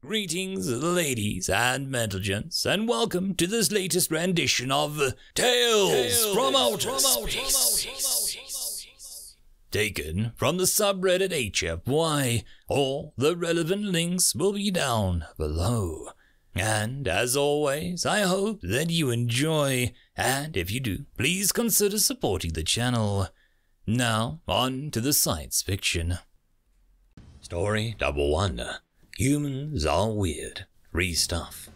Greetings, ladies and gents, and welcome to this latest rendition of Tales, Tales from Outer Space. Taken from the subreddit HFY. All the relevant links will be down below. And as always, I hope that you enjoy, and if you do, please consider supporting the channel. Now, on to the science fiction. Story double one. Humans are weird. Free stuff.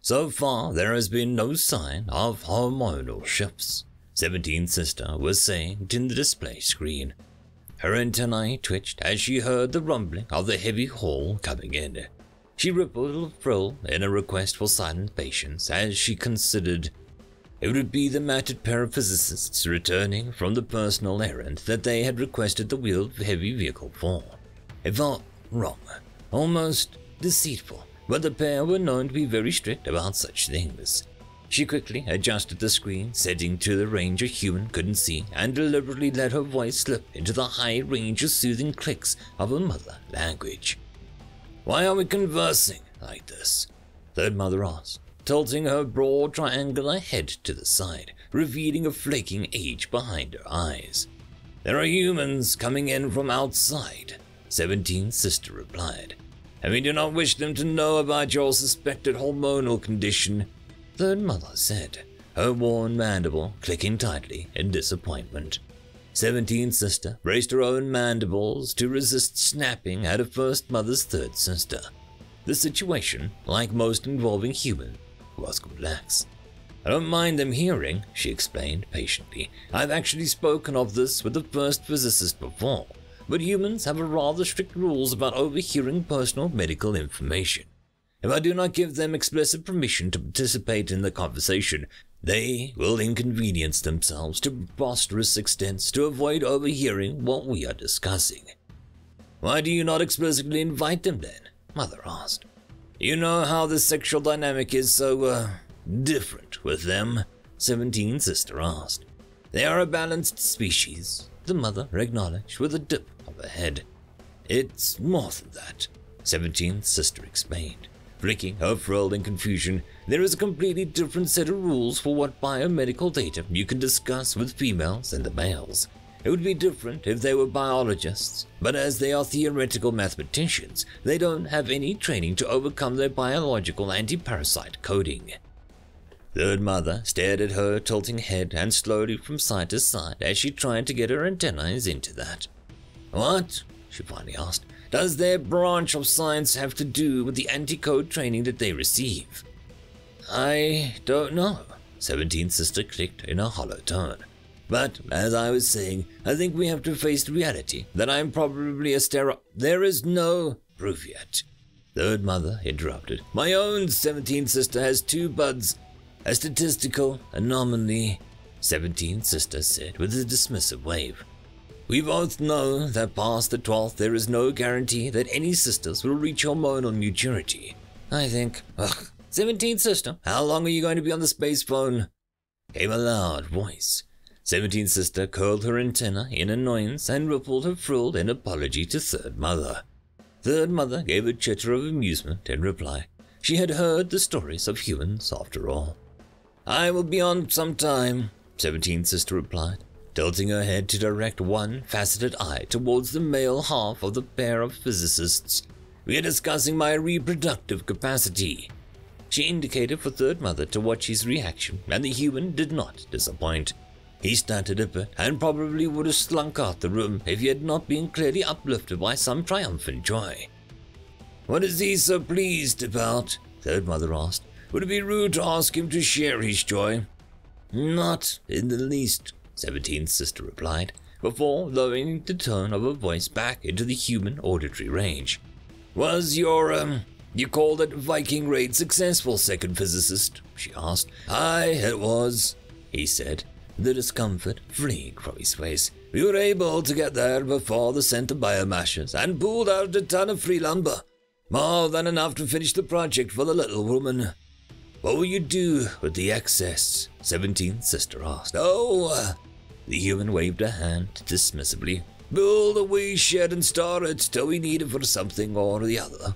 So far, there has been no sign of hormonal shifts. 17th Sister was saying in the display screen. Her antennae twitched as she heard the rumbling of the heavy haul coming in. She rippled a frill in a request for silent patience as she considered it would be the matted pair of physicists returning from the personal errand that they had requested the wheeled heavy vehicle for. It felt wrong, almost deceitful, but the pair were known to be very strict about such things. She quickly adjusted the screen setting to the range a human couldn't see and deliberately let her voice slip into the high range of soothing clicks of her mother language. Why are we conversing like this? Third Mother asked, tilting her broad triangular head to the side, revealing a flaking age behind her eyes. There are humans coming in from outside, Seventeenth Sister replied, and we do not wish them to know about your suspected hormonal condition, Third Mother said, her worn mandible clicking tightly in disappointment. Seventeenth sister braced her own mandibles to resist snapping at her first mother's third sister. The situation, like most involving human, was complex. I don't mind them hearing, she explained patiently. I've actually spoken of this with the first physicist before, but humans have a rather strict rules about overhearing personal medical information. If I do not give them explicit permission to participate in the conversation, they will inconvenience themselves to preposterous extents to avoid overhearing what we are discussing. Why do you not explicitly invite them then? Mother asked. You know how the sexual dynamic is so, uh, different with them? Seventeen sister asked. They are a balanced species, the mother acknowledged with a dip of head. It's more than that, Seventeenth sister explained. Flicking her frill in confusion, there is a completely different set of rules for what biomedical data you can discuss with females and the males. It would be different if they were biologists, but as they are theoretical mathematicians, they don't have any training to overcome their biological anti-parasite coding. Third Mother stared at her tilting head and slowly from side to side as she tried to get her antennae into that. What? she finally asked does their branch of science have to do with the anti-code training that they receive? I don't know, Seventeenth Sister clicked in a hollow tone. But, as I was saying, I think we have to face the reality that I'm probably a sterile. There is no proof yet. Third Mother interrupted. My own Seventeenth Sister has two buds. A statistical anomaly, Seventeenth Sister said with a dismissive wave. We both know that past the 12th there is no guarantee that any sisters will reach hormonal maturity. I think, ugh, 17th sister, how long are you going to be on the space phone? Came a loud voice. 17th sister curled her antenna in annoyance and rippled her frill in apology to third mother. Third mother gave a chitter of amusement in reply. She had heard the stories of humans after all. I will be on some time, 17th sister replied tilting her head to direct one faceted eye towards the male half of the pair of physicists. We are discussing my reproductive capacity. She indicated for Third Mother to watch his reaction, and the human did not disappoint. He started bit and probably would have slunk out the room if he had not been clearly uplifted by some triumphant joy. What is he so pleased about? Third Mother asked. Would it be rude to ask him to share his joy? Not in the least, Seventeenth Sister replied, before lowering the tone of her voice back into the human auditory range. Was your, um, you called it Viking raid successful, second physicist? she asked. Aye, it was, he said, the discomfort fleeing from his face. We were able to get there before the center biomashes and pulled out a ton of free lumber. More than enough to finish the project for the little woman. What will you do with the excess? Seventeenth sister asked. Oh, uh, the human waved a hand dismissively. Build a wee shed and store it till we need it for something or the other.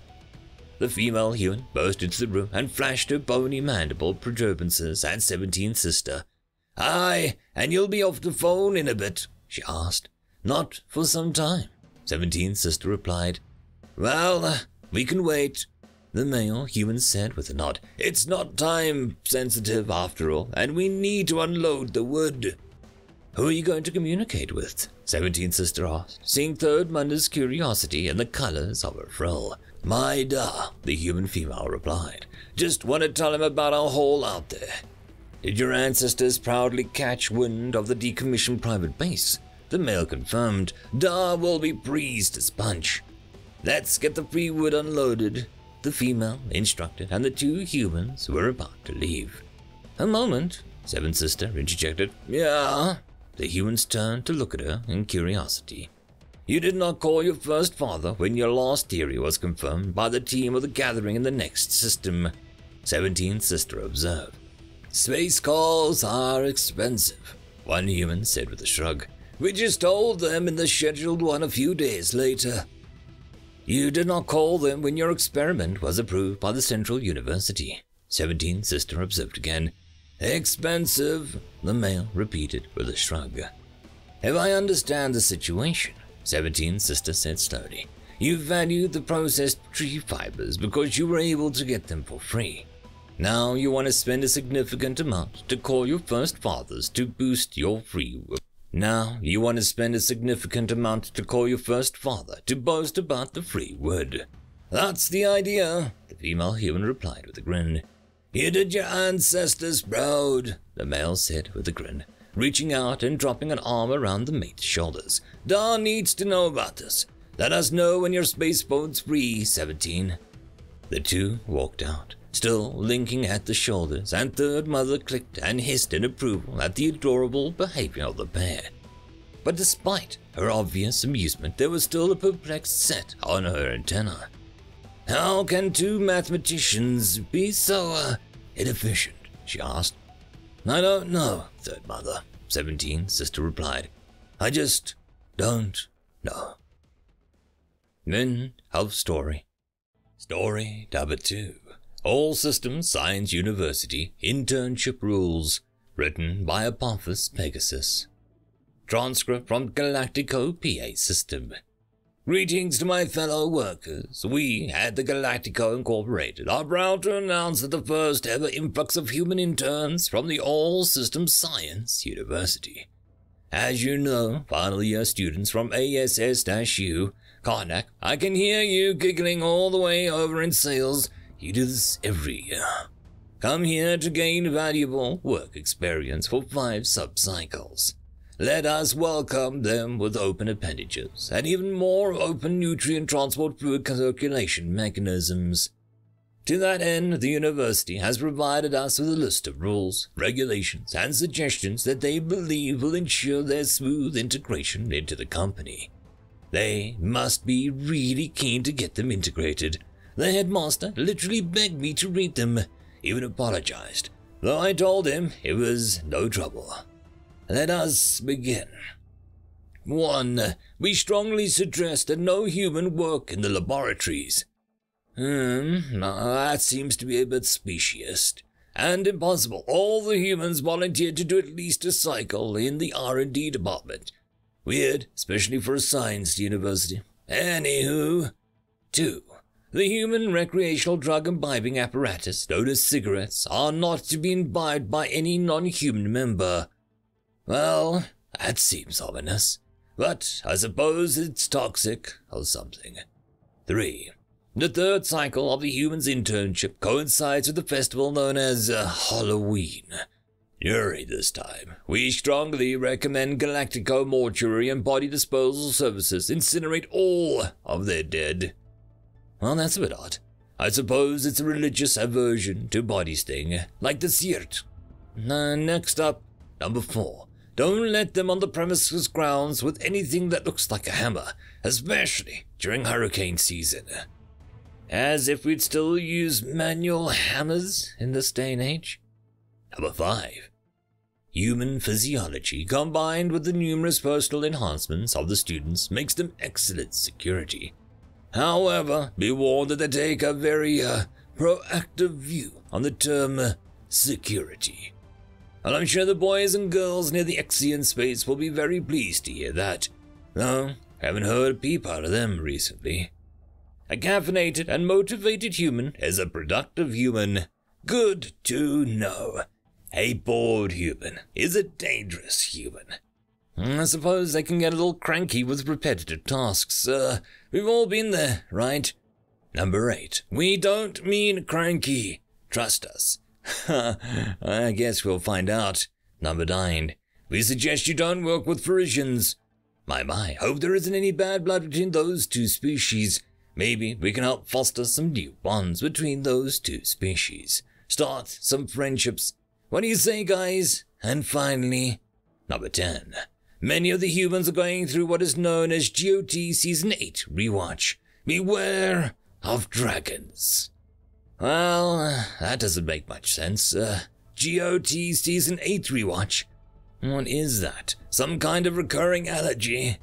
The female human burst into the room and flashed her bony mandible protuberances at Seventeenth Sister. Aye, and you'll be off the phone in a bit, she asked. Not for some time, Seventeenth Sister replied. Well, uh, we can wait, the male human said with a nod. It's not time sensitive after all, and we need to unload the wood. Who are you going to communicate with? Seventeenth Sister asked, seeing Third Munda's curiosity in the colors of her frill. My da, the human female replied. Just want to tell him about our hole out there. Did your ancestors proudly catch wind of the decommissioned private base? The male confirmed. Da will be pleased as punch. Let's get the free wood unloaded. The female instructed, and the two humans were about to leave. A moment, Seventh Sister interjected. Yeah. The humans turned to look at her in curiosity. You did not call your first father when your last theory was confirmed by the team of the gathering in the next system. Seventeenth Sister observed. Space calls are expensive, one human said with a shrug. We just told them in the scheduled one a few days later. You did not call them when your experiment was approved by the Central University. Seventeenth Sister observed again. Expensive, the male repeated with a shrug. If I understand the situation, Seventeenth Sister said slowly, you valued the processed tree fibers because you were able to get them for free. Now you want to spend a significant amount to call your first fathers to boost your free will. Now you want to spend a significant amount to call your first father to boast about the free wood. That's the idea, the female human replied with a grin. You did your ancestors proud, the male said with a grin, reaching out and dropping an arm around the mate's shoulders. Don needs to know about this. Let us know when your spaceboat's free, 17. The two walked out still linking at the shoulders, and Third Mother clicked and hissed in approval at the adorable behavior of the pair. But despite her obvious amusement, there was still a perplexed set on her antenna. How can two mathematicians be so uh, inefficient? she asked. I don't know, Third Mother, Seventeen Sister replied. I just don't know. Then, of story. Story number two. All Systems Science University Internship Rules, written by Apophis Pegasus. Transcript from Galactico PA System. Greetings to my fellow workers. We at the Galactico Incorporated are proud to announce that the first ever influx of human interns from the All Systems Science University. As you know, final year students from ASS-U, Karnak, I can hear you giggling all the way over in sales you do this every year. Come here to gain valuable work experience for five sub-cycles. Let us welcome them with open appendages and even more open nutrient transport fluid circulation mechanisms. To that end, the university has provided us with a list of rules, regulations, and suggestions that they believe will ensure their smooth integration into the company. They must be really keen to get them integrated, the headmaster literally begged me to read them, even apologized, though I told him it was no trouble. Let us begin. 1. We strongly suggest that no human work in the laboratories. Hmm, that seems to be a bit specious. And impossible. All the humans volunteered to do at least a cycle in the R&D department. Weird, especially for a science university. Anywho. 2. The human recreational drug imbibing apparatus, known as cigarettes, are not to be imbibed by any non-human member. Well, that seems ominous. But I suppose it's toxic or something. 3. The third cycle of the human's internship coincides with the festival known as uh, Halloween. During this time, we strongly recommend Galactico mortuary and body disposal services incinerate all of their dead. Well, that's a bit odd. I suppose it's a religious aversion to body sting, like the Sirt. Uh, next up, number four. Don't let them on the premises grounds with anything that looks like a hammer, especially during hurricane season. As if we'd still use manual hammers in this day and age. Number five. Human physiology combined with the numerous personal enhancements of the students makes them excellent security. However, be warned that they take a very uh, proactive view on the term uh, security. And I'm sure the boys and girls near the Exian space will be very pleased to hear that, though haven't heard a peep out of them recently. A caffeinated and motivated human is a productive human. Good to know. A bored human is a dangerous human. I suppose they can get a little cranky with repetitive tasks. Uh, we've all been there, right? Number eight. We don't mean cranky. Trust us. I guess we'll find out. Number nine. We suggest you don't work with Frisians. My, my, hope there isn't any bad blood between those two species. Maybe we can help foster some new bonds between those two species. Start some friendships. What do you say, guys? And finally, number 10. Many of the humans are going through what is known as GOT Season 8 rewatch. Beware of dragons. Well, that doesn't make much sense. Uh, GOT Season 8 rewatch. What is that? Some kind of recurring allergy?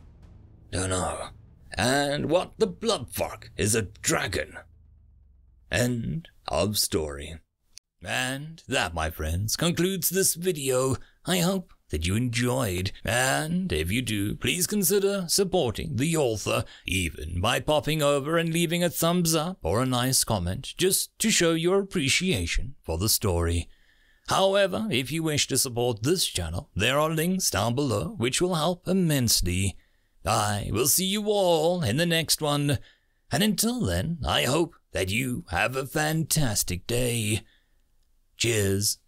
Don't know. And what the bloodfuck is a dragon? End of story. And that, my friends, concludes this video. I hope that you enjoyed, and if you do, please consider supporting the author, even by popping over and leaving a thumbs up or a nice comment, just to show your appreciation for the story. However, if you wish to support this channel, there are links down below which will help immensely. I will see you all in the next one, and until then, I hope that you have a fantastic day. Cheers.